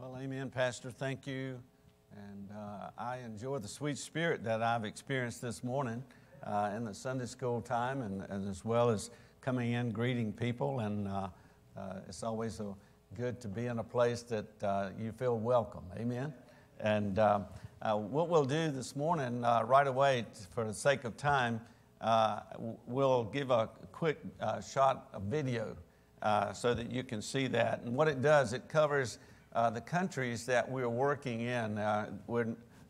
Well, amen, Pastor. Thank you. And uh, I enjoy the sweet spirit that I've experienced this morning uh, in the Sunday school time, and, and, as well as coming in greeting people. And uh, uh it's always a, good to be in a place that uh, you feel welcome. Amen. And uh, what we'll do this morning, right away, for the sake of time, we'll give a quick shot of video so that you can see that. And what it does, it covers uh, the countries that we're working in. Uh,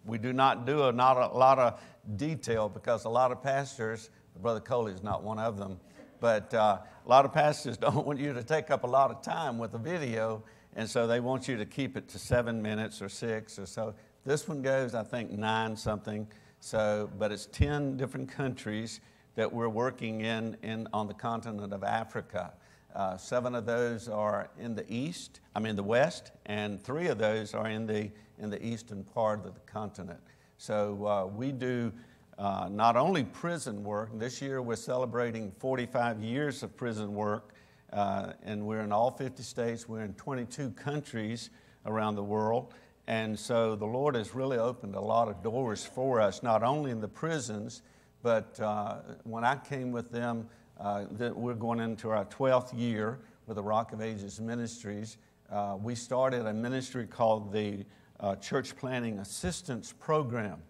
we do not do a, not a lot of detail because a lot of pastors, Brother Coley is not one of them, but uh, a lot of pastors don't want you to take up a lot of time with a video, and so they want you to keep it to seven minutes or six or so. This one goes, I think, nine something. So, but it's 10 different countries that we're working in, in on the continent of Africa. Uh, seven of those are in the east, I mean the west, and three of those are in the, in the eastern part of the continent. So uh, we do uh, not only prison work, this year we're celebrating 45 years of prison work, uh, and we're in all 50 states, we're in 22 countries around the world. And so the Lord has really opened a lot of doors for us, not only in the prisons, but uh, when I came with them uh, that we're going into our 12th year with the Rock of Ages Ministries. Uh, we started a ministry called the uh, Church Planting Assistance Program.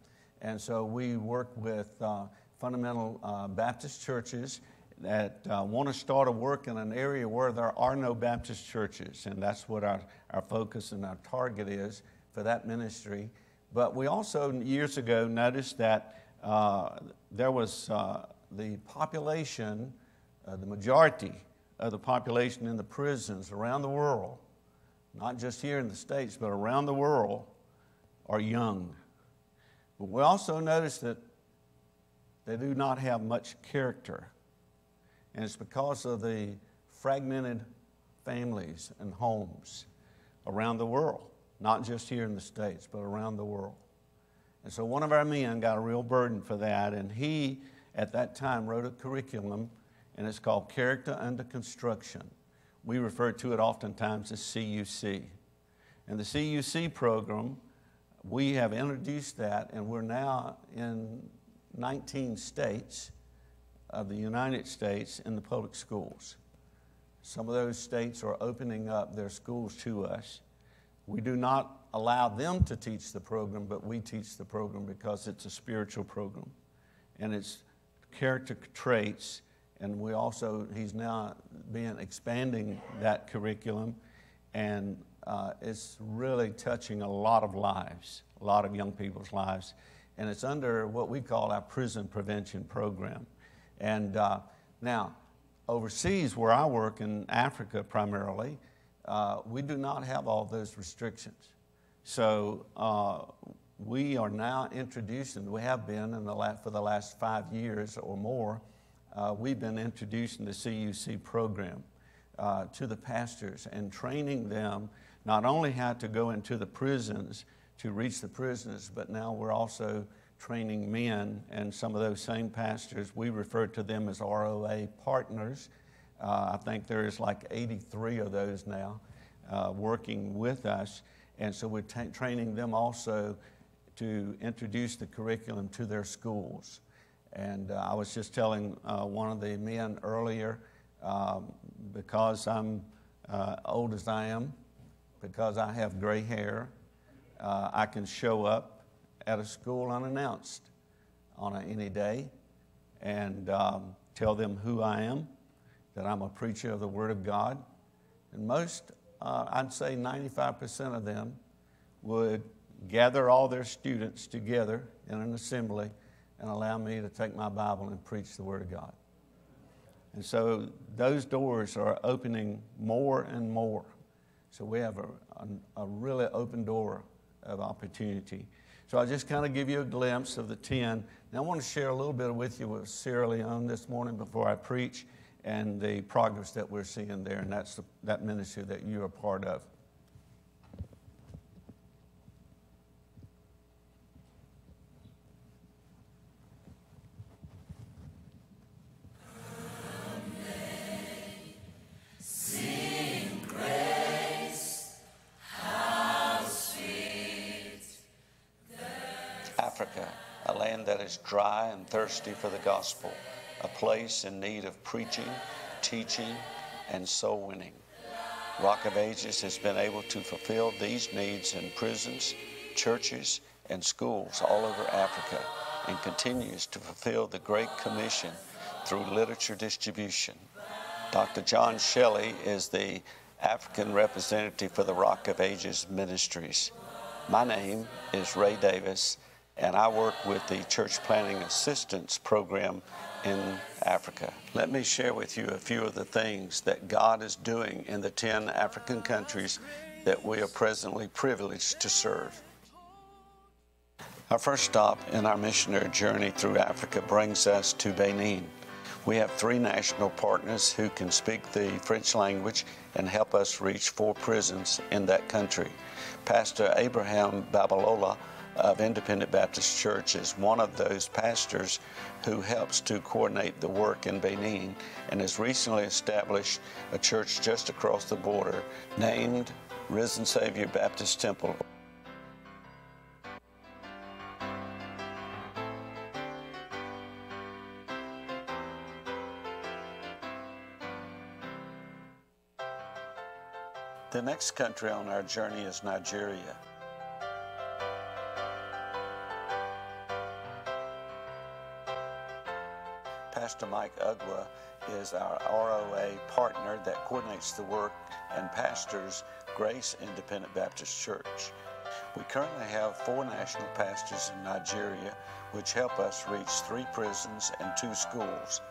And so we work with uh, fundamental uh, Baptist churches that uh, want to start a work in an area where there are no Baptist churches. And that's what our, our focus and our target is for that ministry. But we also, years ago, noticed that there was the population uh, the majority of the population in the prisons around the world, not just here in the States, but around the world, are young. But we also notice that they do not have much character. And it's because of the fragmented families and homes around the world, not just here in the States, but around the world. And so one of our men got a real burden for that, and he, at that time, wrote a curriculum and it's called Character Under Construction. We refer to it oftentimes as CUC. And the CUC program, we have introduced that, and we're now in 19 states of the United States in the public schools. Some of those states are opening up their schools to us. We do not allow them to teach the program, but we teach the program because it's a spiritual program. And it's character traits and we also, he's now been expanding that curriculum, and uh, it's really touching a lot of lives, a lot of young people's lives. And it's under what we call our prison prevention program. And uh, now, overseas, where I work in Africa primarily, uh, we do not have all those restrictions. So uh, we are now introducing, we have been in the last, for the last five years or more, uh, we've been introducing the CUC program uh, to the pastors and training them not only how to go into the prisons to reach the prisoners, but now we're also training men and some of those same pastors. We refer to them as ROA partners. Uh, I think there is like 83 of those now uh, working with us. And so we're t- training them also to introduce the curriculum to their schools. And uh, I was just telling uh, one of the men earlier, um, because I'm uh, old as I am, because I have gray hair, I can show up at a school unannounced on a, any day and um, tell them who I am, that I'm a preacher of the Word of God. And most, uh, I'd say 95% of them, would gather all their students together in an assembly and allow me to take my Bible and preach the Word of God. And so those doors are opening more and more. So we have a, a, a really open door of opportunity. So I'll just kind of give you a glimpse of the 10. Now I want to share a little bit with you with Sierra Leone this morning before I preach and the progress that we're seeing there, and that's the, that ministry that you're part of. Thirsty for the gospel, a place in need of preaching, teaching, and soul winning. Rock of Ages has been able to fulfill these needs in prisons, churches, and schools all over Africa and continues to fulfill the Great Commission through literature distribution. Dr. John Shelley is the African representative for the Rock of Ages Ministries. My name is Ray Davis, and I work with the Church Planting Assistance Program in Africa. Let me share with you a few of the things that God is doing in the 10 African countries that we are presently privileged to serve. Our first stop in our missionary journey through Africa brings us to Benin. We have three national partners who can speak the French language and help us reach four prisons in that country. Pastor Abraham Babalola of Independent Baptist Church is one of those pastors who helps to coordinate the work in Benin and has recently established a church just across the border named Risen Savior Baptist Temple. The next country on our journey is Nigeria. Pastor Mike Ugwa is our ROA partner that coordinates the work and pastors Grace Independent Baptist Church. We currently have four national pastors in Nigeria, which help us reach three prisons and two schools.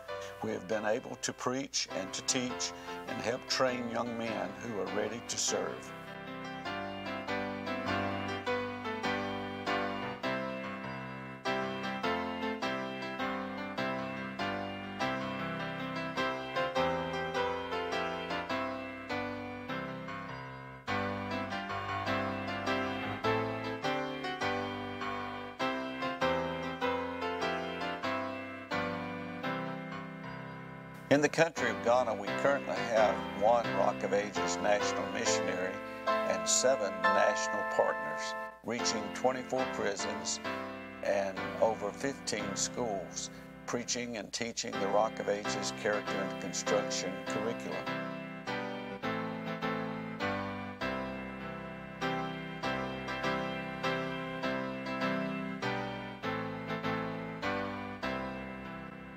We have been able to preach and to teach and help train young men who are ready to serve. National missionary and seven national partners, reaching 24 prisons and over 15 schools, preaching and teaching the Rock of Ages character and construction curriculum.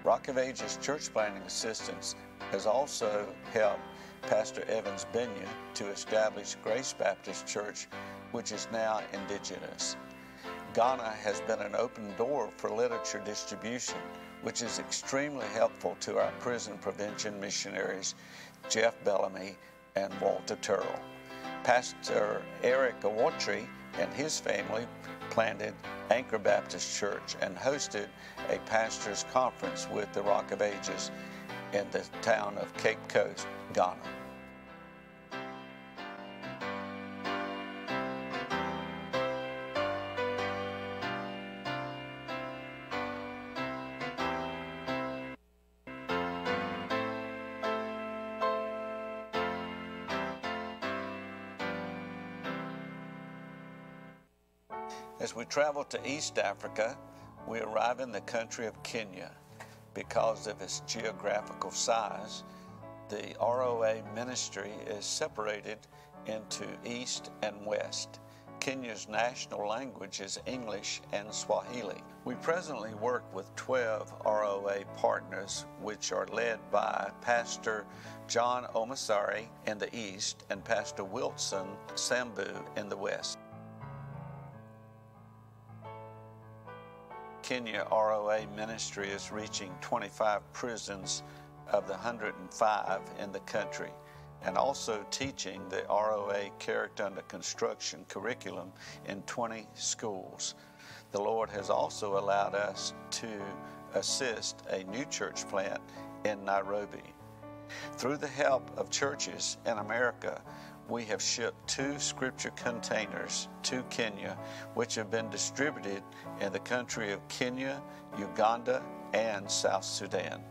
Rock of Ages Church Planting Assistance has also helped Pastor Evans Benya to establish Grace Baptist Church, which is now indigenous. Ghana has been an open door for literature distribution, which is extremely helpful to our prison prevention missionaries, Jeff Bellamy and Walter Turrell. Pastor Eric Awatri and his family planted Anchor Baptist Church and hosted a pastors' conference with the Rock of Ages in the town of Cape Coast, Ghana. As we travel to East Africa, we arrive in the country of Kenya. Because of its geographical size, the ROA ministry is separated into East and West. Kenya's national language is English and Swahili. We presently work with 12 ROA partners, which are led by Pastor John Omasari in the East and Pastor Wilson Sambu in the West. Kenya ROA ministry is reaching 25 prisons of the 105 in the country and also teaching the ROA character under construction curriculum in 20 schools. The Lord has also allowed us to assist a new church plant in Nairobi. Through the help of churches in America, we have shipped two scripture containers to Kenya, which have been distributed in the country of Kenya, Uganda, and South Sudan.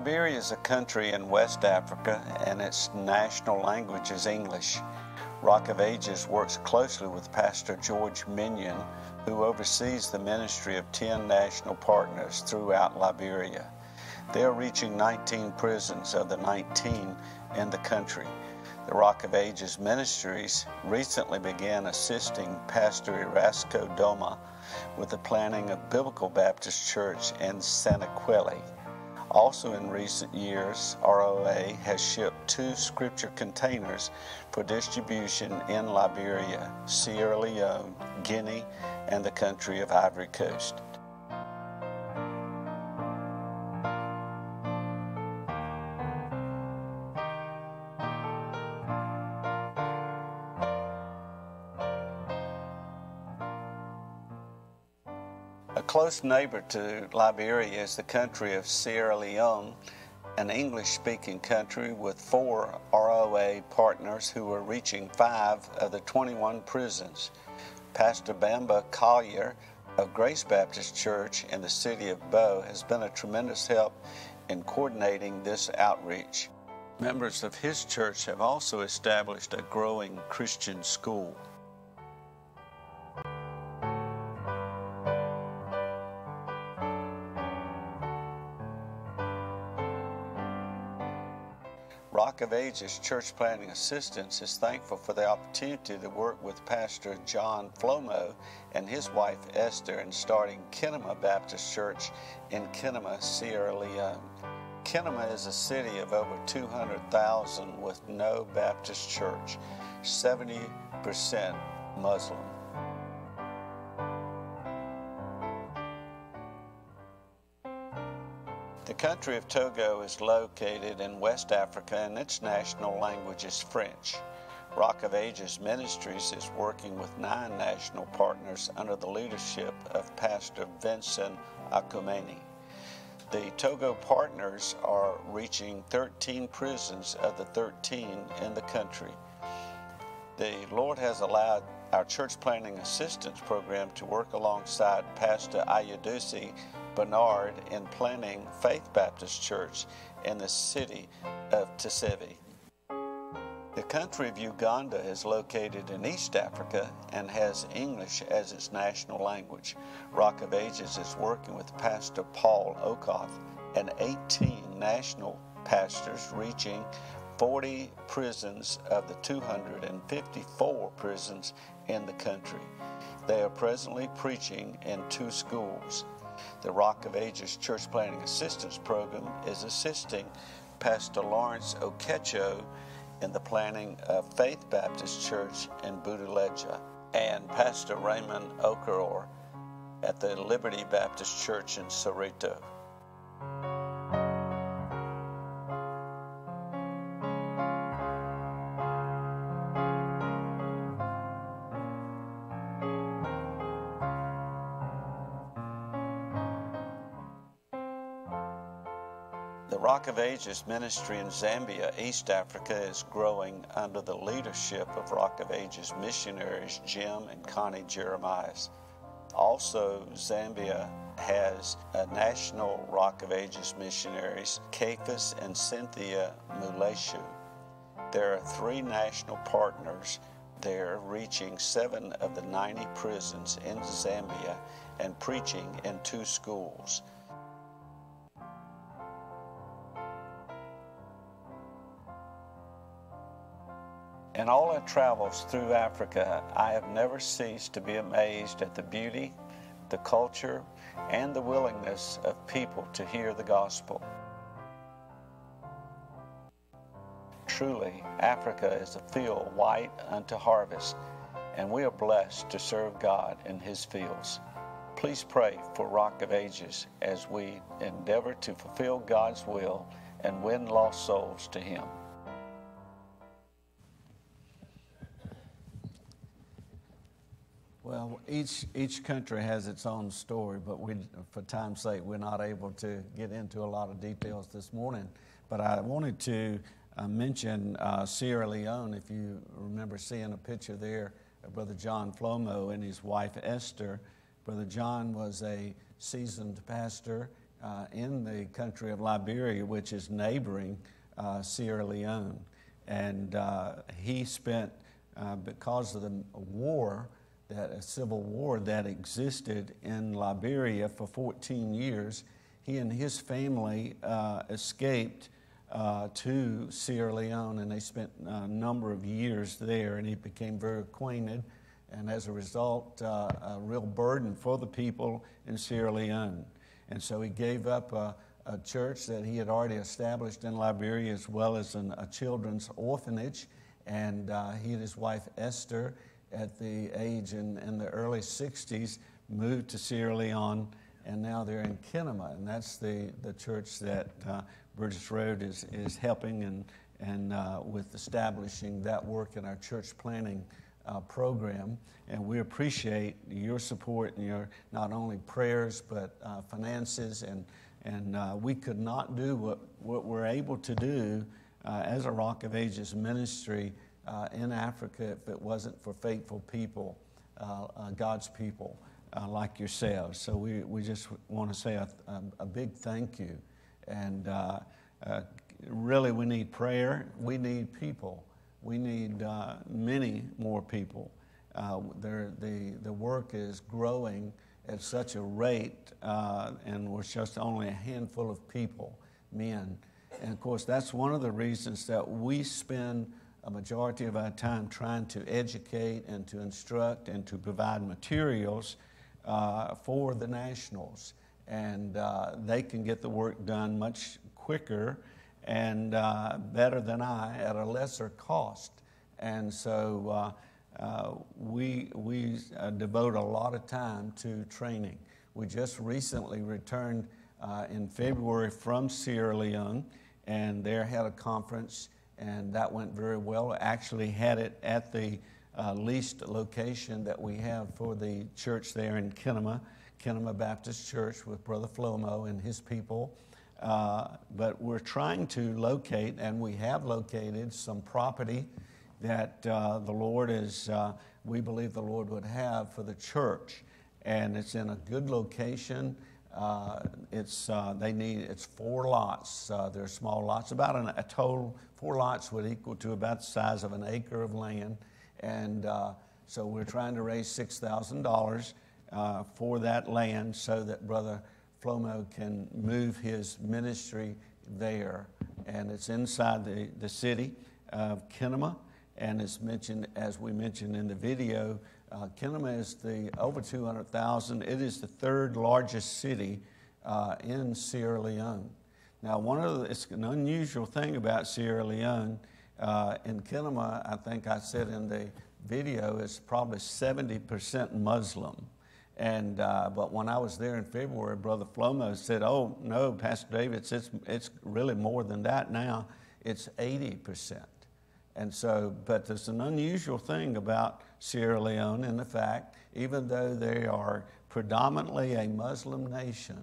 Liberia is a country in West Africa and its national language is English. Rock of Ages works closely with Pastor George Minion, who oversees the ministry of 10 national partners throughout Liberia. They are reaching 19 prisons of the 19 in the country. The Rock of Ages Ministries recently began assisting Pastor Erasco Doma with the planning of Biblical Baptist Church in Sanniquellie. Also in recent years, ROA has shipped two scripture containers for distribution in Liberia, Sierra Leone, Guinea, and the country of Ivory Coast. Close neighbor to Liberia is the country of Sierra Leone, an English speaking country with four ROA partners who are reaching five of the 21 prisons. Pastor Bamba Collier of Grace Baptist Church in the city of Bo has been a tremendous help in coordinating this outreach. Members of his church have also established a growing Christian school. Of Ages Church Planting Assistance is thankful for the opportunity to work with Pastor John Flomo and his wife Esther in starting Kenema Baptist Church in Kenema, Sierra Leone. Kenema is a city of over 200,000 with no Baptist church, 70% Muslim. Country of Togo is located in West Africa and its national language is French. Rock of Ages Ministries is working with nine national partners under the leadership of Pastor Vincent Akumeni. The Togo partners are reaching 13 prisons of the 13 in the country. The Lord has allowed our church planting assistance program to work alongside Pastor Ayadusi Bernard in planning Faith Baptist Church in the city of Tisevi. The country of Uganda is located in East Africa and has English as its national language. Rock of Ages is working with Pastor Paul Okoth and 18 national pastors reaching 40 prisons of the 254 prisons in the country. They are presently preaching in two schools. The Rock of Ages Church Planting Assistance Program is assisting Pastor Lawrence Okecho in the planning of Faith Baptist Church in Butaleja and Pastor Raymond Okeror at the Liberty Baptist Church in Soweto. Rock of Ages ministry in Zambia, East Africa, is growing under the leadership of Rock of Ages missionaries Jim and Connie Jeremias. Also, Zambia has a national Rock of Ages missionaries, Cephas and Cynthia Muleshu. There are three national partners there reaching seven of the 90 prisons in Zambia and preaching in two schools. In all our travels through Africa, I have never ceased to be amazed at the beauty, the culture, and the willingness of people to hear the gospel. Truly, Africa is a field white unto harvest, and we are blessed to serve God in His fields. Please pray for Rock of Ages as we endeavor to fulfill God's will and win lost souls to Him. Well, each, each country has its own story, but we, for time's sake, we're not able to get into a lot of details this morning. But I wanted to uh, mention uh, Sierra Leone. If you remember seeing a picture there of Brother John Flomo and his wife Esther, Brother John was a seasoned pastor uh, in the country of Liberia, which is neighboring uh, Sierra Leone. And uh, he spent, uh, because of the war, that a civil war that existed in Liberia for 14 years, he and his family uh, escaped uh, to Sierra Leone and they spent a number of years there and he became very acquainted and as a result, uh, a real burden for the people in Sierra Leone. And so he gave up a, a church that he had already established in Liberia as well as an, a children's orphanage. And uh, he and his wife Esther, at the age in, in the early 60s, moved to Sierra Leone and now they're in Kenema, and that's the, the church that uh, Burgess Road is, is helping and, and uh, with establishing that work in our church planning uh, program. And we appreciate your support and your not only prayers but uh, finances. And, and uh, we could not do what, what we're able to do uh, as a Rock of Ages ministry in Africa if it wasn't for faithful people, God's people uh, like yourselves. So we, we just want to say a, a, big thank you. And uh, uh, really, we need prayer. We need people. We need uh, many more people. Uh, the, the work is growing at such a rate, uh, and we're just only a handful of people, men. And of course, that's one of the reasons that we spend a majority of our time trying to educate and to instruct and to provide materials uh, for the Nationals. And uh, they can get the work done much quicker and uh, better than I at a lesser cost. And so uh, uh, we, we uh, devote a lot of time to training. We just recently returned in February from Sierra Leone, and there had a conference, and that went very well. Actually, had it at the uh, leased location that we have for the church there in Kenema, Kenema Baptist Church with Brother Flomo and his people. Uh, but we're trying to locate, and we have located some property that uh, the Lord is, uh, we believe the Lord would have for the church. And it's in a good location. Uh, it's, uh, they need, it's four lots. Uh, they're small lots. About an, a total, four lots would equal to about the size of an acre of land. And uh, so we're trying to raise $6,000 uh, for that land so that Brother Flomo can move his ministry there. And it's inside the, the city of Kenema. And it's mentioned, as we mentioned in the video, uh, Kenema is the over 200,000. It is the third largest city uh, in Sierra Leone. Now, one of the, it's an unusual thing about Sierra Leone uh, in Kenema, I think I said in the video, it's probably 70% Muslim. And, uh, but when I was there in February, Brother Flomo said, Oh, no, Pastor David, it's, it's really more than that now. It's 80%. And so, but there's an unusual thing about Sierra Leone in the fact, even though they are predominantly a Muslim nation,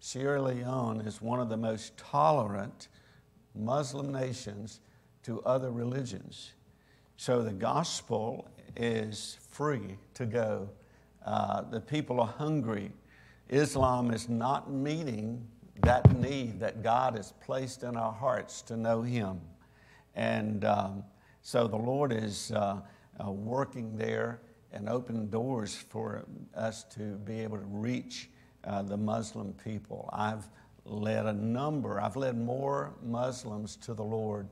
Sierra Leone is one of the most tolerant Muslim nations to other religions. So the gospel is free to go. Uh, the people are hungry. Islam is not meeting that need that God has placed in our hearts to know Him. And um, so the Lord is uh, uh, working there and opening doors for us to be able to reach uh, the Muslim people. I've led a number, I've led more Muslims to the Lord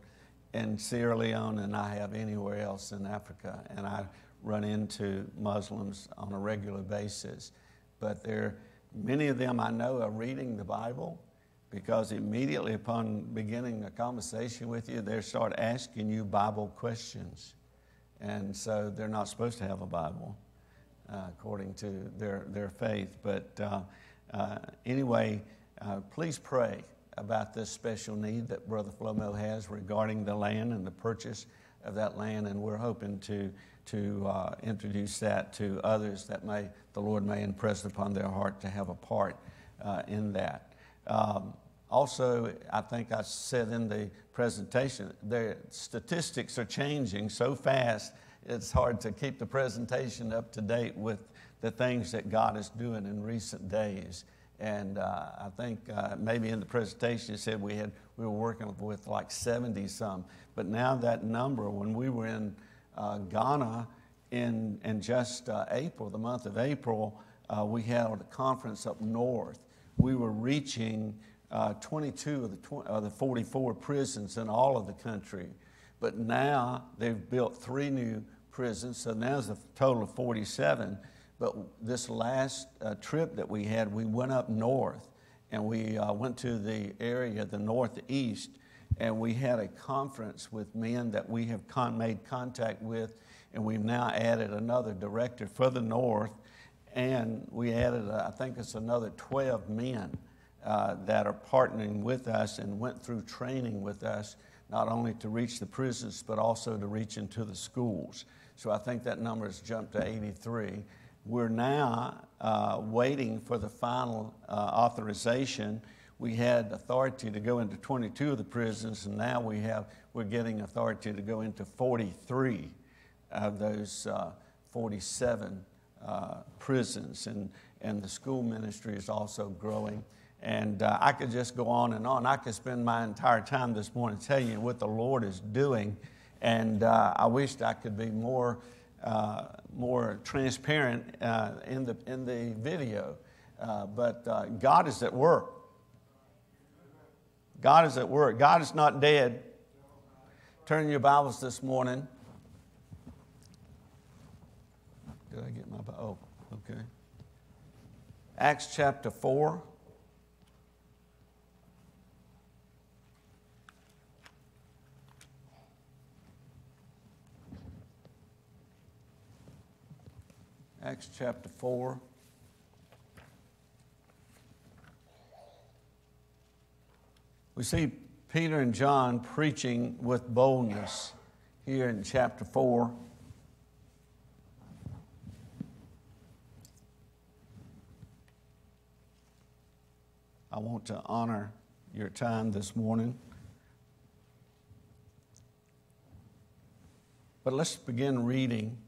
in Sierra Leone than I have anywhere else in Africa. And I run into Muslims on a regular basis. But there, many of them I know are reading the Bible because immediately upon beginning a conversation with you, they start asking you Bible questions. And so they're not supposed to have a Bible uh, according to their, their faith. But uh, uh, anyway, uh, please pray about this special need that Brother Flomo has regarding the land and the purchase of that land, and we're hoping to, to uh, introduce that to others that may, the Lord may impress upon their heart to have a part uh, in that. Um, also, I think I said in the presentation, the statistics are changing so fast, it's hard to keep the presentation up to date with the things that God is doing in recent days. And uh, I think uh, maybe in the presentation you said we, had, we were working with like 70 some. But now that number, when we were in uh, Ghana in, in just uh, April, the month of April, uh, we held a conference up north. We were reaching uh, 22 of the, 20, of the 44 prisons in all of the country. But now they've built three new prisons, so now it's a total of 47. But this last uh, trip that we had, we went up north and we uh, went to the area, the northeast, and we had a conference with men that we have con- made contact with, and we've now added another director for the north, and we added, uh, I think it's another 12 men uh, that are partnering with us and went through training with us, not only to reach the prisons, but also to reach into the schools. So I think that number has jumped to 83. We're now uh, waiting for the final uh, authorization. We had authority to go into 22 of the prisons, and now we have, we're getting authority to go into 43 of those uh, 47 uh, prisons. And, and the school ministry is also growing. And uh, I could just go on and on. I could spend my entire time this morning telling you what the Lord is doing. And uh, I wished I could be more uh, more transparent uh, in, the, in the video. Uh, but uh, God is at work. God is at work. God is not dead. Turn your Bibles this morning. Did I get my Oh, okay. Acts chapter 4. Acts chapter 4. We see Peter and John preaching with boldness here in chapter 4. I want to honor your time this morning. But let's begin reading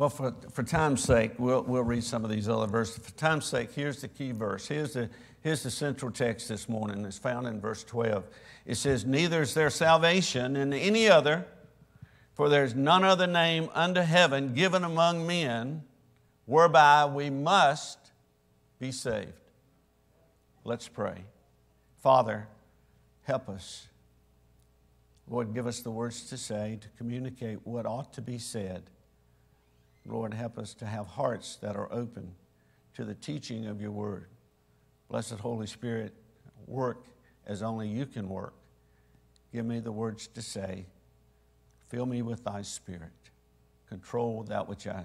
well, for, for time's sake, we'll, we'll read some of these other verses. For time's sake, here's the key verse. Here's the, here's the central text this morning. It's found in verse 12. It says, Neither is there salvation in any other, for there's none other name under heaven given among men whereby we must be saved. Let's pray. Father, help us. Lord, give us the words to say, to communicate what ought to be said. Lord, help us to have hearts that are open to the teaching of your word. Blessed Holy Spirit, work as only you can work. Give me the words to say. Fill me with thy spirit. Control that which I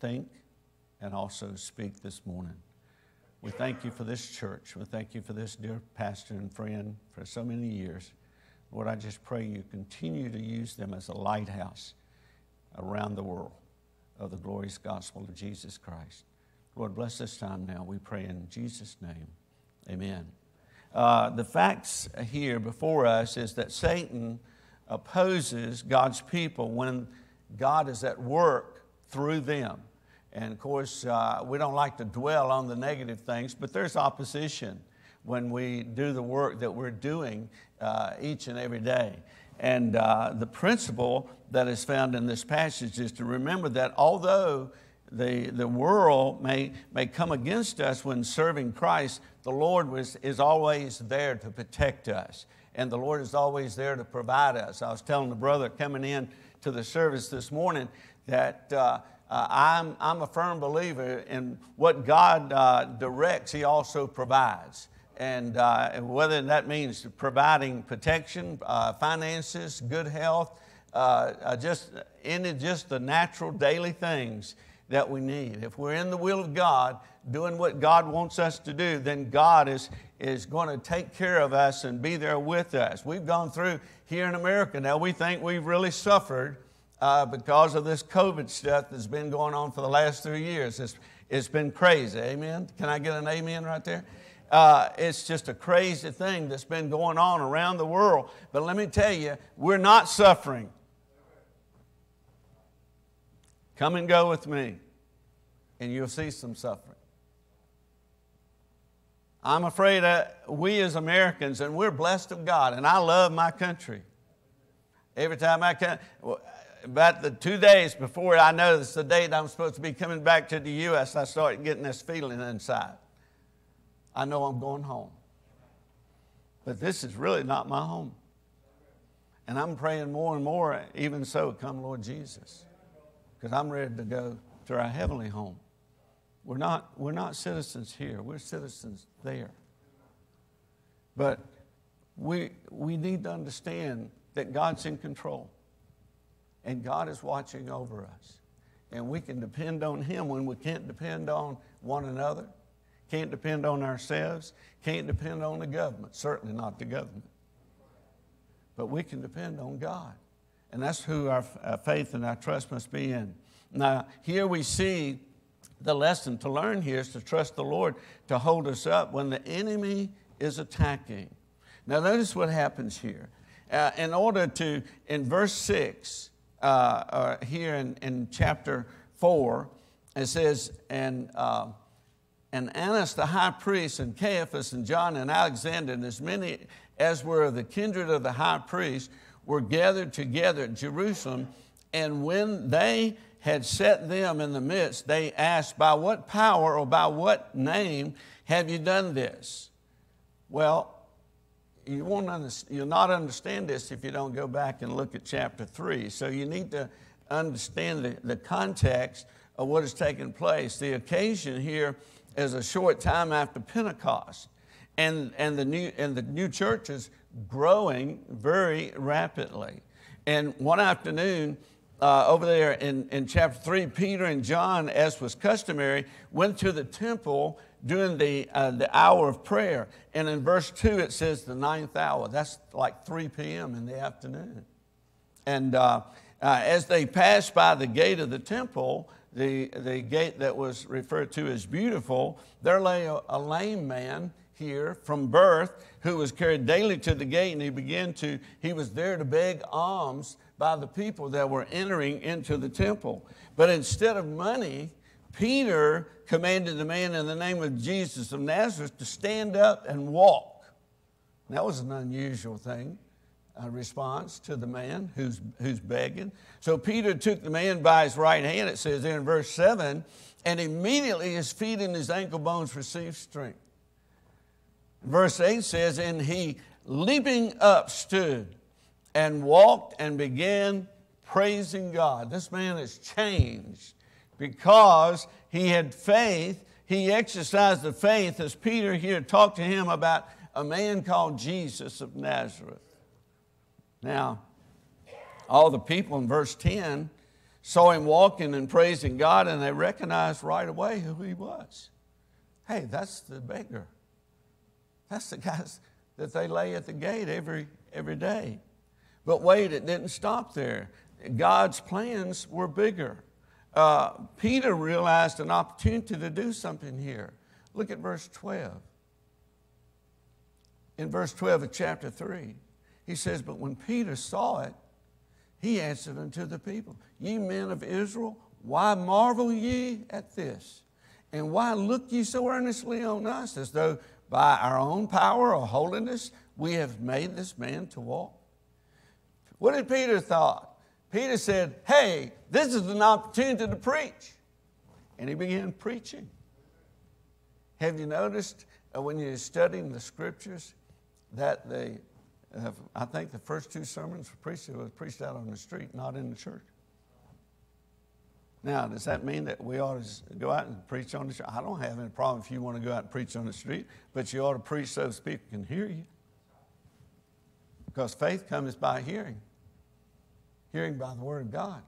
think and also speak this morning. We thank you for this church. We thank you for this dear pastor and friend for so many years. Lord, I just pray you continue to use them as a lighthouse around the world of the glorious gospel of Jesus Christ. Lord, bless this time now. We pray in Jesus' name. Amen. Uh, the facts here before us is that Satan opposes God's people when God is at work through them. And of course, uh, we don't like to dwell on the negative things, but there's opposition when we do the work that we're doing uh, each and every day. And uh, the principle that is found in this passage is to remember that although the, the world may, may come against us when serving Christ, the Lord was, is always there to protect us. And the Lord is always there to provide us. I was telling the brother coming in to the service this morning that uh, uh, I'm, I'm a firm believer in what God uh, directs, He also provides and uh, whether that means providing protection, uh, finances, good health, uh, uh, just any just the natural daily things that we need. If we're in the will of God, doing what God wants us to do, then God is, is going to take care of us and be there with us. We've gone through here in America now, we think we've really suffered uh, because of this COVID stuff that's been going on for the last three years. It's, it's been crazy. Amen? Can I get an amen right there? Uh, it's just a crazy thing that's been going on around the world. But let me tell you, we're not suffering. Come and go with me, and you'll see some suffering. I'm afraid that we as Americans, and we're blessed of God, and I love my country. Every time I come, about the two days before I know it's the date I'm supposed to be coming back to the U.S., I start getting this feeling inside. I know I'm going home. But this is really not my home. And I'm praying more and more, even so, come Lord Jesus, because I'm ready to go to our heavenly home. We're not, we're not citizens here, we're citizens there. But we, we need to understand that God's in control and God is watching over us. And we can depend on Him when we can't depend on one another, can't depend on ourselves, can't depend on the government, certainly not the government. But we can depend on God. And that's who our, our faith and our trust must be in. Now, here we see the lesson to learn here is to trust the Lord to hold us up when the enemy is attacking. Now, notice what happens here. Uh, in order to, in verse 6, uh, uh, here in, in chapter 4, it says, and, uh, and Annas the high priest, and Caiaphas, and John, and Alexander, and as many as were of the kindred of the high priest, were gathered together at Jerusalem. And when they had set them in the midst, they asked, By what power or by what name have you done this? Well, you won't understand, you'll not understand this if you don't go back and look at chapter 3. So you need to understand the, the context of what has taken place. The occasion here is a short time after Pentecost, and, and, the, new, and the new church is growing very rapidly. And one afternoon, uh, over there in, in chapter 3, Peter and John, as was customary, went to the temple during the, uh, the hour of prayer. And in verse 2, it says the ninth hour. That's like 3 p.m. in the afternoon. And uh, uh, as they passed by the gate of the temple, the, the gate that was referred to as beautiful, there lay a, a lame man here from birth who was carried daily to the gate and he began to he was there to beg alms by the people that were entering into the temple but instead of money Peter commanded the man in the name of Jesus of Nazareth to stand up and walk. That was an unusual thing, a response to the man who's, who's begging. So Peter took the man by his right hand, it says in verse 7, and immediately his feet and his ankle bones received strength. Verse 8 says, And he leaping up stood and walked and began praising God. This man is changed because he had faith. He exercised the faith as Peter here talked to him about a man called Jesus of Nazareth. Now, all the people in verse 10 saw him walking and praising God, and they recognized right away who he was. Hey, that's the beggar. That's the guy that they lay at the gate every, every day. But wait, it didn't stop there. God's plans were bigger uh, Peter realized an opportunity to do something here. Look at verse 12. In verse 12 of chapter 3, he says, But when Peter saw it, he answered unto the people, Ye men of Israel, why marvel ye at this? And why look ye so earnestly on us, as though by our own power or holiness we have made this man to walk? What did Peter thought? Peter said, Hey, this is an opportunity to preach. And he began preaching. Have you noticed uh, when you're studying the scriptures that they, uh, I think the first two sermons were preached, was preached out on the street, not in the church. Now, does that mean that we ought to go out and preach on the street? I don't have any problem if you want to go out and preach on the street, but you ought to preach so people can hear you. Because faith comes by hearing hearing by the Word of God.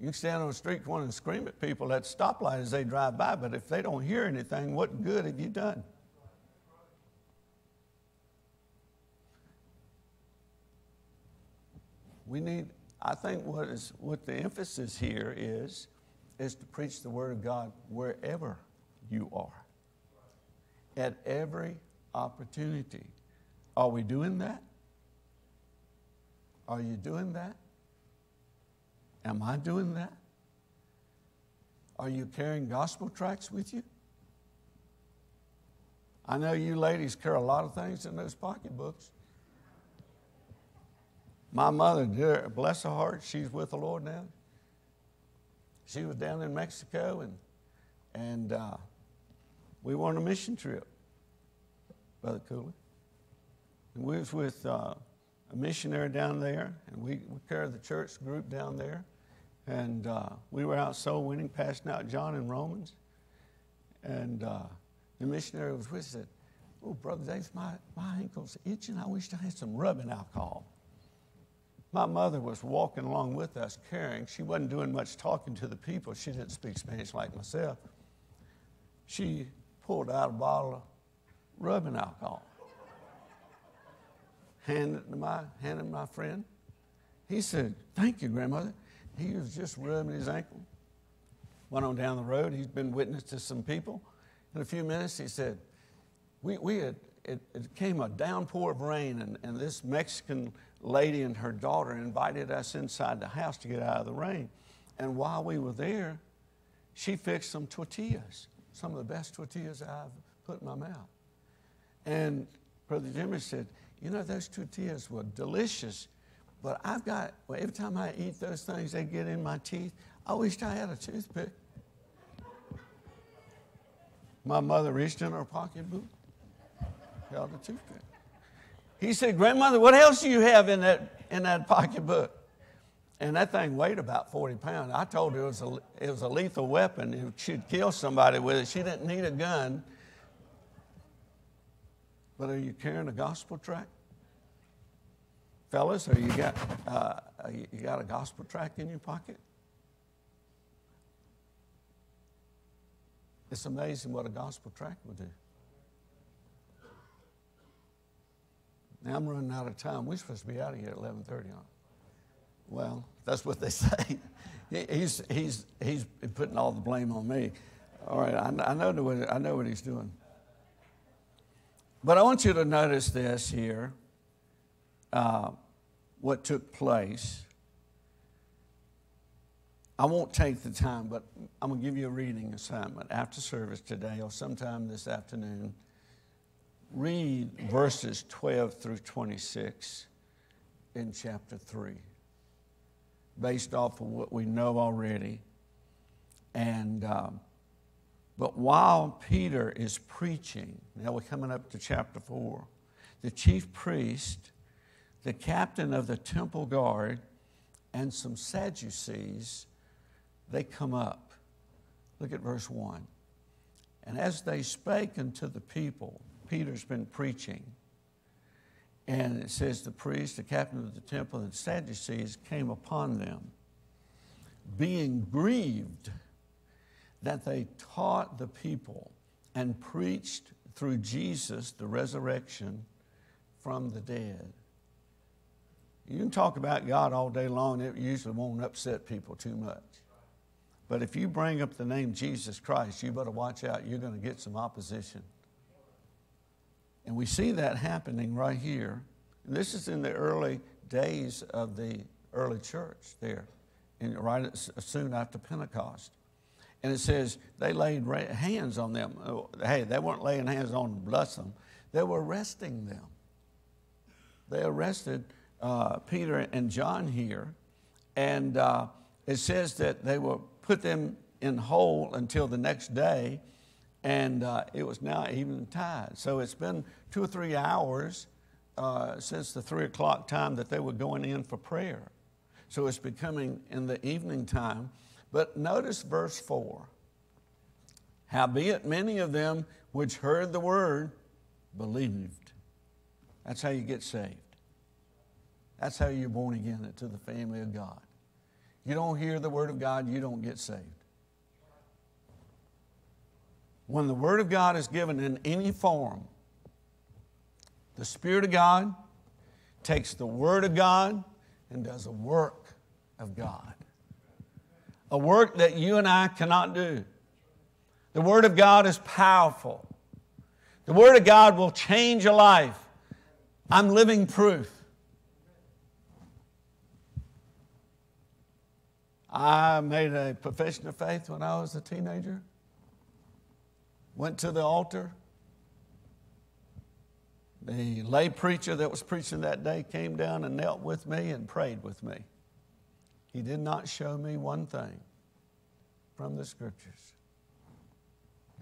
You can stand on the street corner and scream at people at stoplight as they drive by, but if they don't hear anything, what good have you done? We need, I think what, is, what the emphasis here is, is to preach the Word of God wherever you are, at every opportunity. Are we doing that? Are you doing that? Am I doing that? Are you carrying gospel tracts with you? I know you ladies carry a lot of things in those pocketbooks. My mother, bless her heart, she's with the Lord now. She was down in Mexico and, and uh, we were on a mission trip, Brother Cooley. And we was with uh, a missionary down there, and we, we carried the church group down there. And uh, we were out soul winning, passing out John and Romans. And uh, the missionary was with us said, Oh, Brother Dave, my, my ankle's itching. I wish I had some rubbing alcohol. My mother was walking along with us carrying. She wasn't doing much talking to the people. She didn't speak Spanish like myself. She pulled out a bottle of rubbing alcohol, handed it to my, handed my friend. He said, Thank you, grandmother. He was just rubbing his ankle. Went on down the road. He's been witness to some people. In a few minutes, he said, We, we had, it, it came a downpour of rain, and, and this Mexican lady and her daughter invited us inside the house to get out of the rain. And while we were there, she fixed some tortillas, some of the best tortillas I've put in my mouth. And Brother Jimmy said, You know, those tortillas were delicious, but I've got, well, every time I eat those things, they get in my teeth. I wished I had a toothpick. My mother reached in her pocketbook, held a toothpick. He said, Grandmother, what else do you have in that, in that pocketbook? And that thing weighed about 40 pounds. I told her it was a, it was a lethal weapon. If she'd kill somebody with it, she didn't need a gun. But are you carrying a gospel tract? Fellas, are you got, uh, you got a gospel tract in your pocket? It's amazing what a gospel tract will do. Now I'm running out of time. We're supposed to be out of here at 11:30. Well, that's what they say. he's, he's, he's putting all the blame on me. All right, I, I, know what, I know what he's doing. But I want you to notice this here uh, what took place. I won't take the time, but I'm going to give you a reading assignment after service today or sometime this afternoon. Read verses 12 through 26 in chapter 3, based off of what we know already. And, um, but while Peter is preaching, now we're coming up to chapter 4, the chief priest, the captain of the temple guard, and some Sadducees they come up. Look at verse 1. And as they spake unto the people, Peter's been preaching. And it says, The priest, the captain of the temple, and Sadducees came upon them, being grieved that they taught the people and preached through Jesus the resurrection from the dead. You can talk about God all day long, it usually won't upset people too much. But if you bring up the name Jesus Christ, you better watch out. You're going to get some opposition. And we see that happening right here. And this is in the early days of the early church there, and right soon after Pentecost. And it says they laid hands on them. Oh, hey, they weren't laying hands on them, bless them. They were arresting them. They arrested uh, Peter and John here. And uh, it says that they were put them in hold until the next day, and uh, it was now even tide. So it's been two or three hours uh, since the three o'clock time that they were going in for prayer. So it's becoming in the evening time. But notice verse 4 Howbeit, many of them which heard the word believed. That's how you get saved. That's how you're born again into the family of God. You don't hear the Word of God, you don't get saved. When the Word of God is given in any form, the Spirit of God takes the Word of God and does a work of God. A work that you and I cannot do. The Word of God is powerful. The Word of God will change a life. I'm living proof. I made a profession of faith when I was a teenager. Went to the altar, the lay preacher that was preaching that day came down and knelt with me and prayed with me. He did not show me one thing from the scriptures.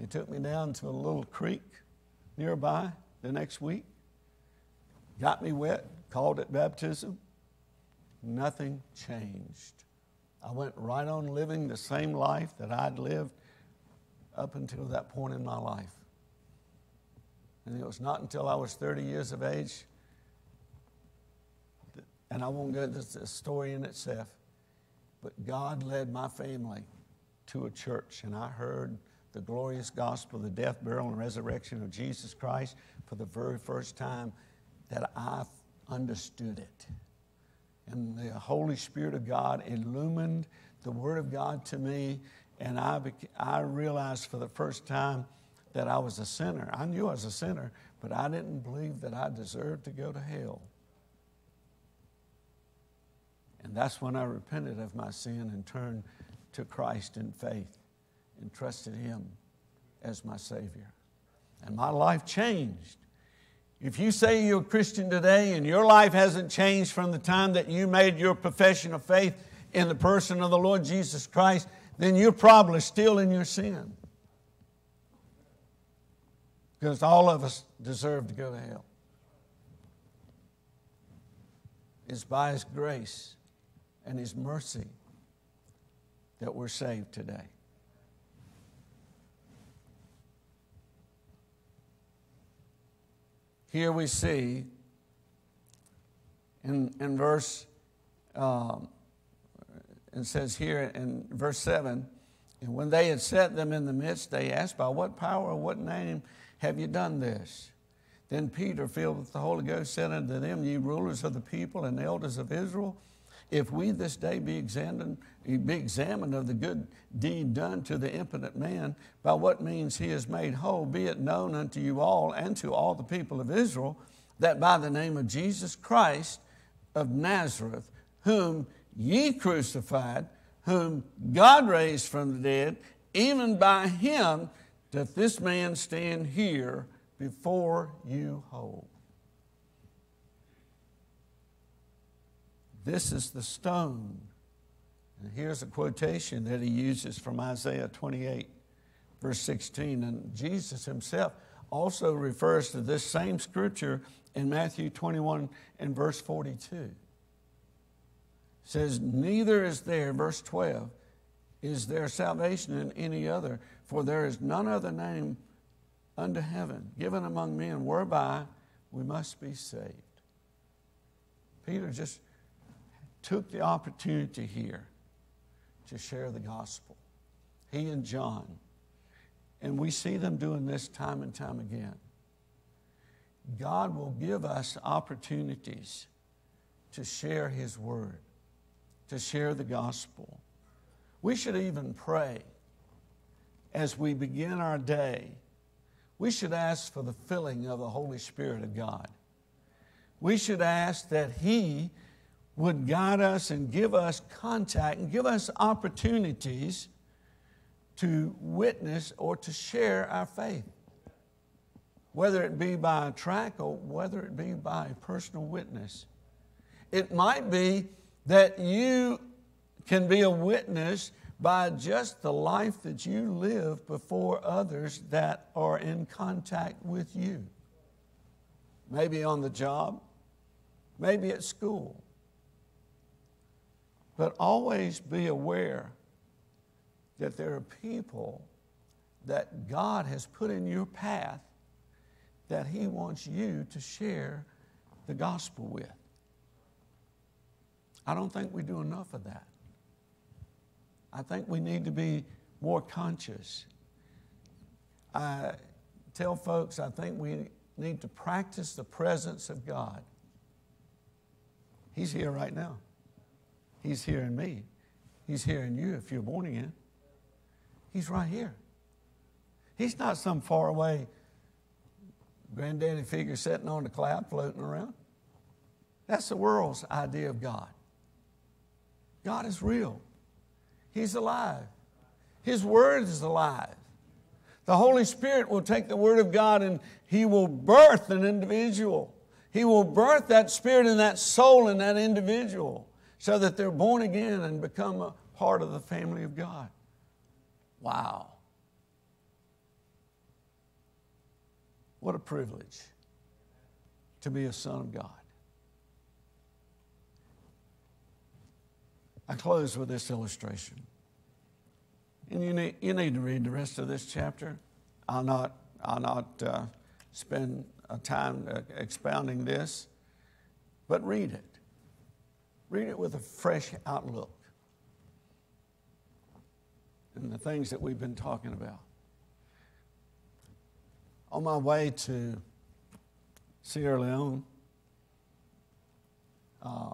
He took me down to a little creek nearby the next week, got me wet, called it baptism. Nothing changed. I went right on living the same life that I'd lived up until that point in my life. And it was not until I was 30 years of age, and I won't go into the story in itself, but God led my family to a church, and I heard the glorious gospel, the death, burial, and resurrection of Jesus Christ for the very first time that I understood it. And the Holy Spirit of God illumined the Word of God to me, and I, I realized for the first time that I was a sinner. I knew I was a sinner, but I didn't believe that I deserved to go to hell. And that's when I repented of my sin and turned to Christ in faith and trusted Him as my Savior. And my life changed. If you say you're a Christian today and your life hasn't changed from the time that you made your profession of faith in the person of the Lord Jesus Christ, then you're probably still in your sin because all of us deserve to go to hell. It's by His grace and His mercy that we're saved today. Here we see in, in verse, um, it says here in verse 7 and when they had set them in the midst, they asked, By what power or what name have you done this? Then Peter, filled with the Holy Ghost, said unto them, Ye rulers of the people and elders of Israel, if we this day be examined, be examined of the good deed done to the impotent man, by what means he is made whole, be it known unto you all and to all the people of Israel, that by the name of Jesus Christ of Nazareth, whom ye crucified, whom God raised from the dead, even by him doth this man stand here before you whole. This is the stone. And here's a quotation that he uses from Isaiah 28, verse 16. And Jesus himself also refers to this same scripture in Matthew 21 and verse 42. Says, Neither is there, verse 12, is there salvation in any other, for there is none other name under heaven given among men whereby we must be saved. Peter just took the opportunity here to share the gospel. He and John. And we see them doing this time and time again. God will give us opportunities to share His word, to share the gospel. We should even pray as we begin our day, we should ask for the filling of the Holy Spirit of God. We should ask that He would guide us and give us contact and give us opportunities to witness or to share our faith, whether it be by a track or whether it be by a personal witness. It might be that you can be a witness by just the life that you live before others that are in contact with you. Maybe on the job, maybe at school. But always be aware that there are people that God has put in your path that He wants you to share the gospel with. I don't think we do enough of that. I think we need to be more conscious. I tell folks I think we need to practice the presence of God. He's here right now. He's here in me. He's here in you if you're born again. He's right here. He's not some faraway granddaddy figure sitting on the cloud floating around. That's the world's idea of God. God is real. He's alive. His word is alive. The Holy Spirit will take the Word of God and He will birth an individual. He will birth that spirit and that soul in that individual so that they're born again and become a part of the family of God. Wow. What a privilege to be a son of God. I close with this illustration. And you need, you need to read the rest of this chapter. I'll not, I'll not uh, spend a time uh, expounding this, but read it. Read it with a fresh outlook and the things that we've been talking about. On my way to Sierra Leone, uh,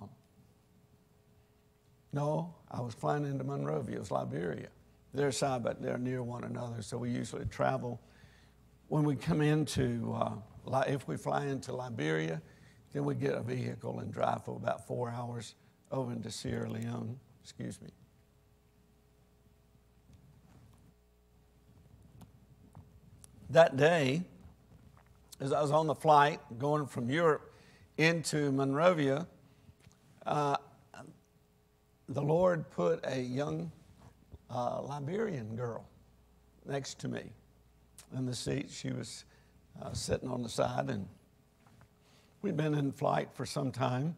no, I was flying into Monrovia, it was Liberia. They're side, but they're near one another, so we usually travel. When we come into, uh, if we fly into Liberia, then we get a vehicle and drive for about four hours over into Sierra Leone. Excuse me. That day, as I was on the flight going from Europe into Monrovia, uh, the Lord put a young uh, Liberian girl next to me in the seat. She was uh, sitting on the side, and we'd been in flight for some time.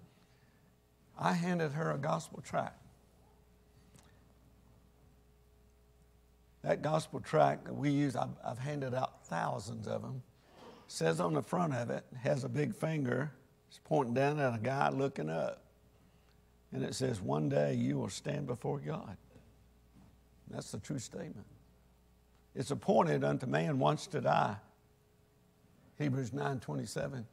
I handed her a gospel tract. That gospel tract that we use, I've, I've handed out thousands of them. Says on the front of it, has a big finger. It's pointing down at a guy looking up. And it says, One day you will stand before God. That's the true statement. It's appointed unto man once to die. Hebrews 9 27.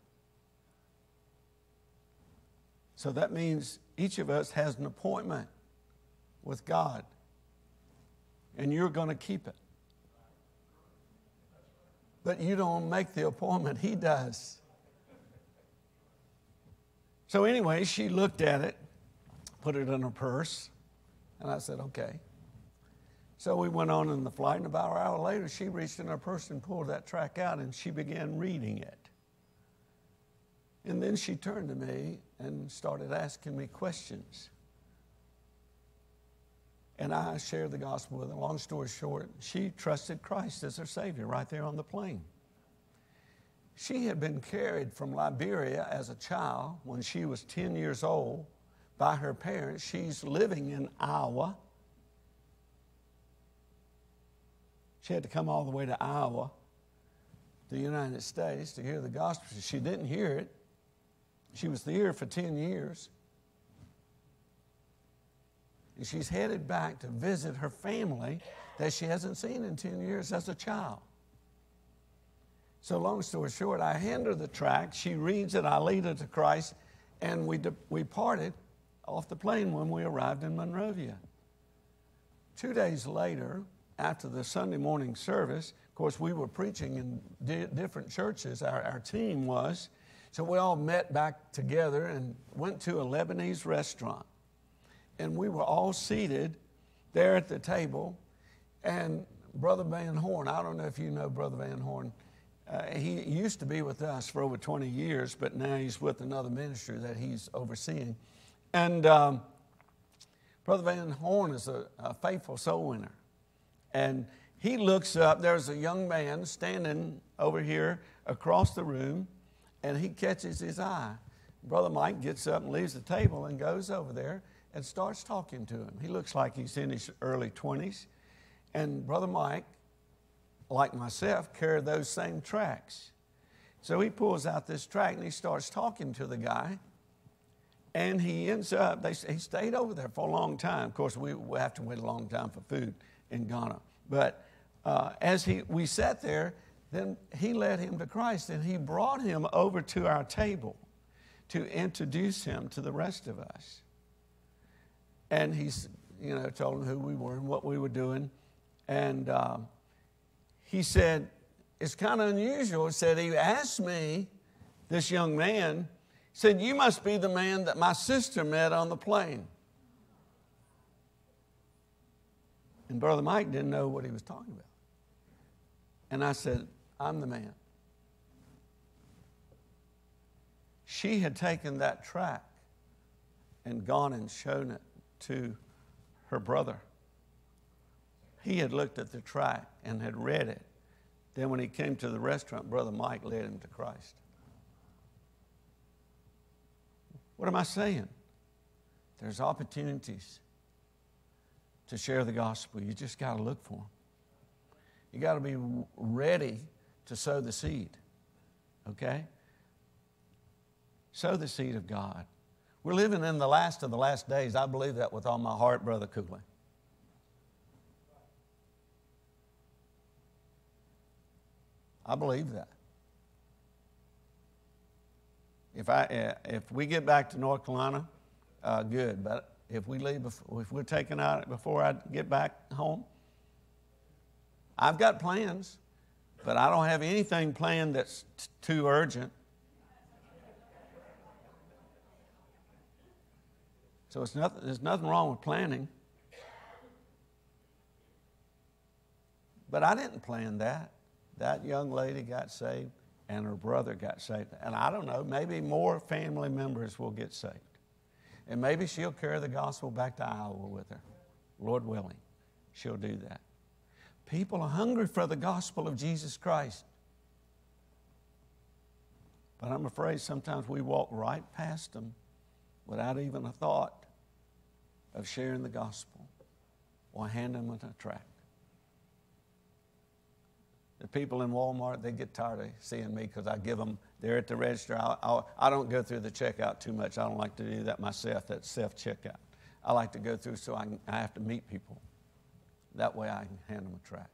So that means each of us has an appointment with God, and you're going to keep it. But you don't make the appointment, He does. So, anyway, she looked at it put it in her purse. And I said, okay. So we went on in the flight, and about an hour later, she reached in her purse and pulled that track out, and she began reading it. And then she turned to me and started asking me questions. And I shared the gospel with her. Long story short, she trusted Christ as her Savior right there on the plane. She had been carried from Liberia as a child when she was 10 years old by her parents. She's living in Iowa. She had to come all the way to Iowa, the United States, to hear the gospel. She didn't hear it. She was there for 10 years. And she's headed back to visit her family that she hasn't seen in 10 years as a child. So, long story short, I hand her the tract. She reads it. I lead her to Christ. And we, de- we parted off the plane when we arrived in Monrovia. Two days later, after the Sunday morning service, of course, we were preaching in di- different churches, our, our team was. So we all met back together and went to a Lebanese restaurant. And we were all seated there at the table. And Brother Van Horn, I don't know if you know Brother Van Horn, uh, he used to be with us for over 20 years, but now he's with another ministry that he's overseeing. And um, Brother Van Horn is a, a faithful soul winner. And he looks up, there's a young man standing over here across the room, and he catches his eye. Brother Mike gets up and leaves the table and goes over there and starts talking to him. He looks like he's in his early 20s. And Brother Mike, like myself, carried those same tracks. So he pulls out this track and he starts talking to the guy. And he ends up, they, he stayed over there for a long time. Of course, we, we have to wait a long time for food in Ghana. But uh, as he, we sat there, then he led him to Christ and he brought him over to our table to introduce him to the rest of us. And he's, you know, told him who we were and what we were doing. And uh, he said, it's kind of unusual. He said, he asked me, this young man, said, You must be the man that my sister met on the plane. And Brother Mike didn't know what he was talking about. And I said, I'm the man. She had taken that track and gone and shown it to her brother. He had looked at the track and had read it. Then, when he came to the restaurant, Brother Mike led him to Christ. What am I saying? There's opportunities to share the gospel. You just got to look for them. You got to be ready to sow the seed. Okay? Sow the seed of God. We're living in the last of the last days. I believe that with all my heart, Brother Cooley. I believe that. If, I, eh, if we get back to North Carolina, uh, good. But if we leave, before, if we're taken out before I get back home, I've got plans, but I don't have anything planned that's t- too urgent. So it's nothing, there's nothing wrong with planning. But I didn't plan that. That young lady got saved and her brother got saved. And I don't know, maybe more family members will get saved. And maybe she'll carry the gospel back to Iowa with her. Lord willing, she'll do that. People are hungry for the gospel of Jesus Christ. But I'm afraid sometimes we walk right past them without even a thought of sharing the gospel or handing them a tract. The people in Walmart, they get tired of seeing me because I give them, they're at the register. I, I, I, don't go through the checkout too much. I don't like to do that myself, that self checkout. I like to go through so I, can, I have to meet people. That way I can hand them a tract.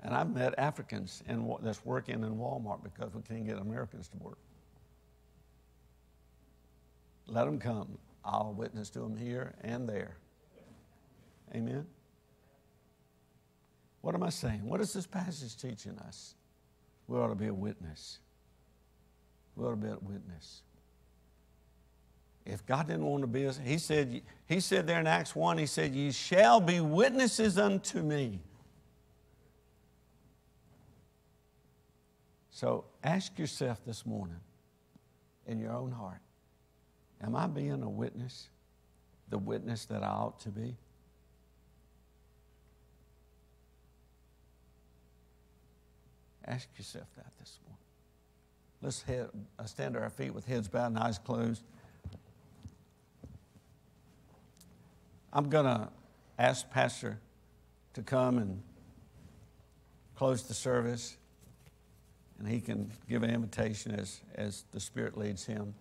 And I've met Africans in, that's working in Walmart because we can't get Americans to work. Let them come. I'll witness to them here and there. Amen. What am I saying? What is this passage teaching us? We ought to be a witness. We ought to be a witness. If God didn't want to be us, He said, He said there in Acts 1, He said, Ye shall be witnesses unto me. So ask yourself this morning in your own heart Am I being a witness? The witness that I ought to be? Ask yourself that this morning. Let's head, uh, stand to our feet with heads bowed and eyes closed. I'm going to ask Pastor to come and close the service, and he can give an invitation as, as the Spirit leads him.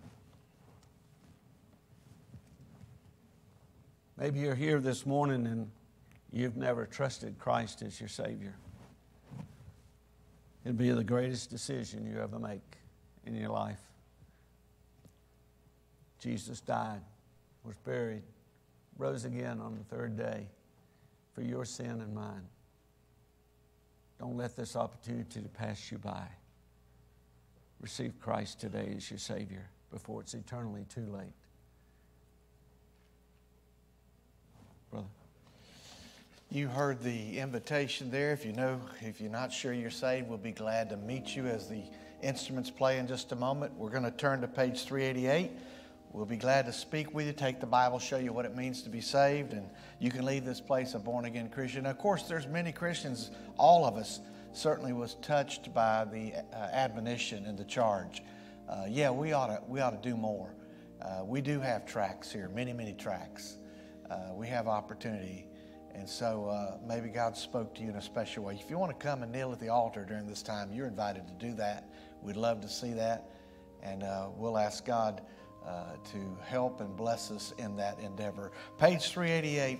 Maybe you're here this morning and you've never trusted Christ as your Savior. It'd be the greatest decision you ever make in your life. Jesus died, was buried, rose again on the third day for your sin and mine. Don't let this opportunity to pass you by. Receive Christ today as your Savior before it's eternally too late. Brother. You heard the invitation there. If you know, if you're not sure you're saved, we'll be glad to meet you as the instruments play in just a moment. We're going to turn to page 388. We'll be glad to speak with you, take the Bible, show you what it means to be saved, and you can leave this place a born again Christian. Of course, there's many Christians, all of us certainly was touched by the uh, admonition and the charge. Uh, yeah, we ought to, we ought to do more. Uh, we do have tracks here, many, many tracks. Uh, we have opportunity and so uh, maybe God spoke to you in a special way. If you want to come and kneel at the altar during this time, you're invited to do that. We'd love to see that. And uh, we'll ask God uh, to help and bless us in that endeavor. Page 388.